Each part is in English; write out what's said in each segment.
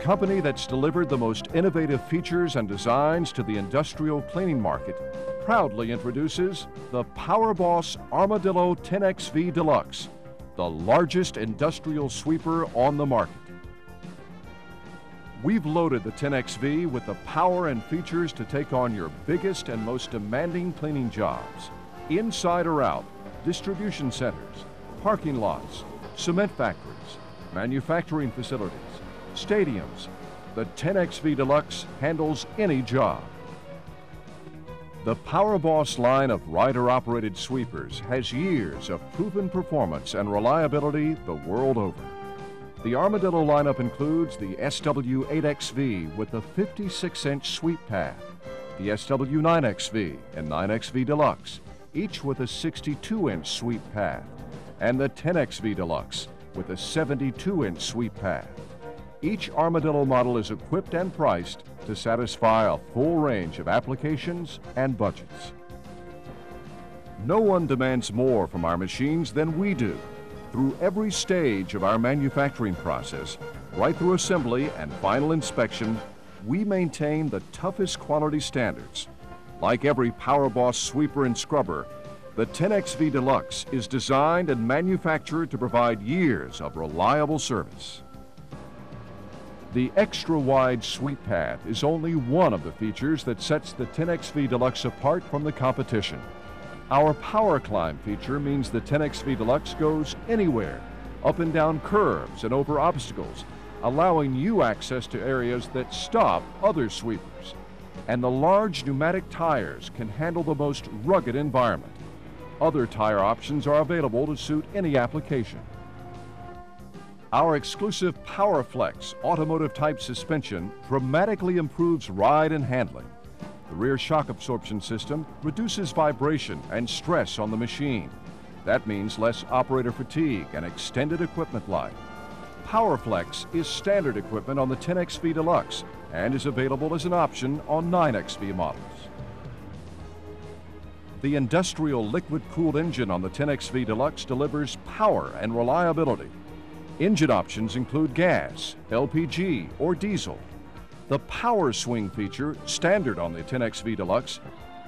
company that's delivered the most innovative features and designs to the industrial cleaning market proudly introduces the PowerBoss Armadillo 10XV Deluxe, the largest industrial sweeper on the market. We've loaded the 10XV with the power and features to take on your biggest and most demanding cleaning jobs, inside or out, distribution centers, parking lots, cement factories, manufacturing facilities, stadiums. The 10XV Deluxe handles any job. The PowerBoss line of rider-operated sweepers has years of proven performance and reliability the world over. The Armadillo lineup includes the SW8XV with a 56-inch sweep path, the SW9XV and 9XV Deluxe, each with a 62-inch sweep path, and the 10XV Deluxe with a 72-inch sweep path. Each Armadillo model is equipped and priced to satisfy a full range of applications and budgets. No one demands more from our machines than we do. Through every stage of our manufacturing process, right through assembly and final inspection, we maintain the toughest quality standards. Like every PowerBoss sweeper and scrubber, the 10XV Deluxe is designed and manufactured to provide years of reliable service. The extra-wide sweep path is only one of the features that sets the 10XV Deluxe apart from the competition. Our Power Climb feature means the 10XV Deluxe goes anywhere, up and down curves and over obstacles, allowing you access to areas that stop other sweepers. And the large pneumatic tires can handle the most rugged environment. Other tire options are available to suit any application. Our exclusive PowerFlex automotive type suspension dramatically improves ride and handling. The rear shock absorption system reduces vibration and stress on the machine. That means less operator fatigue and extended equipment life. PowerFlex is standard equipment on the 10XV Deluxe and is available as an option on 9XV models. The industrial liquid-cooled engine on the 10XV Deluxe delivers power and reliability Engine options include gas, LPG, or diesel. The Power Swing feature, standard on the 10XV Deluxe,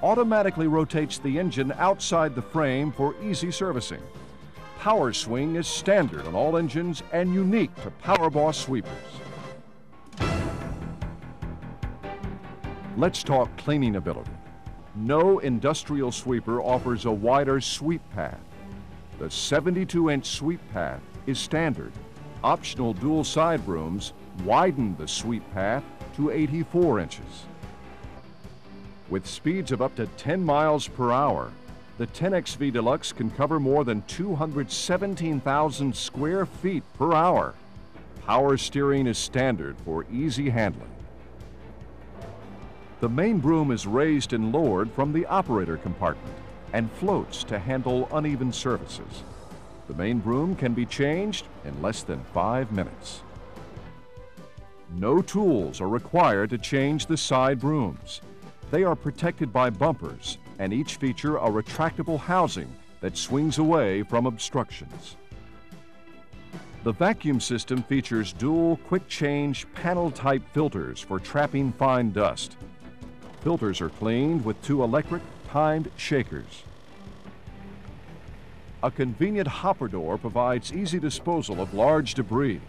automatically rotates the engine outside the frame for easy servicing. Power Swing is standard on all engines and unique to PowerBoss sweepers. Let's talk cleaning ability. No industrial sweeper offers a wider sweep path. The 72-inch sweep path is standard. Optional dual side brooms widen the sweep path to 84 inches. With speeds of up to 10 miles per hour, the 10XV Deluxe can cover more than 217,000 square feet per hour. Power steering is standard for easy handling. The main broom is raised and lowered from the operator compartment and floats to handle uneven surfaces. The main broom can be changed in less than five minutes. No tools are required to change the side brooms. They are protected by bumpers and each feature a retractable housing that swings away from obstructions. The vacuum system features dual quick change panel type filters for trapping fine dust. Filters are cleaned with two electric timed shakers. A convenient hopper door provides easy disposal of large debris.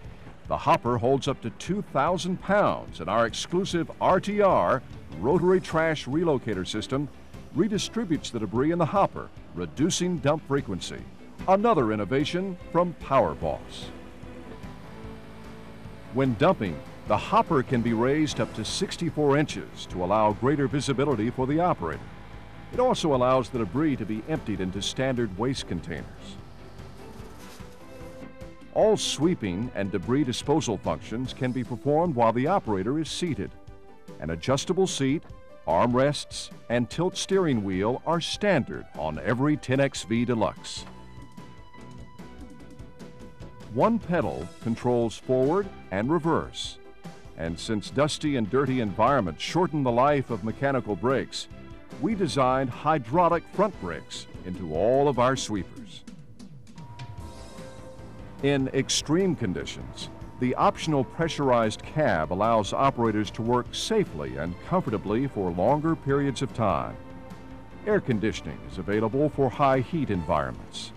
The hopper holds up to 2,000 pounds and our exclusive RTR, rotary trash relocator system, redistributes the debris in the hopper, reducing dump frequency. Another innovation from PowerBoss. When dumping, the hopper can be raised up to 64 inches to allow greater visibility for the operator. It also allows the debris to be emptied into standard waste containers. All sweeping and debris disposal functions can be performed while the operator is seated. An adjustable seat, armrests, and tilt steering wheel are standard on every 10XV Deluxe. One pedal controls forward and reverse. And since dusty and dirty environments shorten the life of mechanical brakes, we designed hydraulic front brakes into all of our sweepers. In extreme conditions, The optional pressurized cab allows operators to work safely and comfortably for longer periods of time. Air conditioning is available for high heat environments.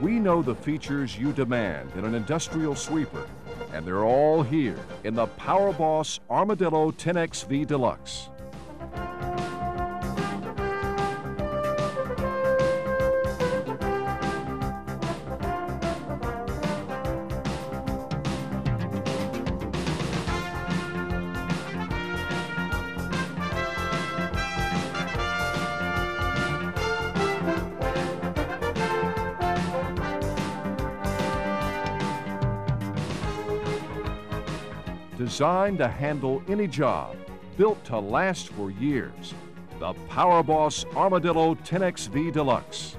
We know the features you demand in an industrial sweeper, and they're all here in the PowerBoss Armadillo 10XV Deluxe. Designed to handle any job, built to last for years. The PowerBoss Armadillo 10XV Deluxe.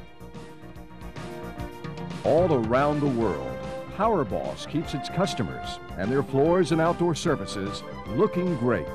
All around the world, PowerBoss keeps its customers and their floors and outdoor surfaces looking great.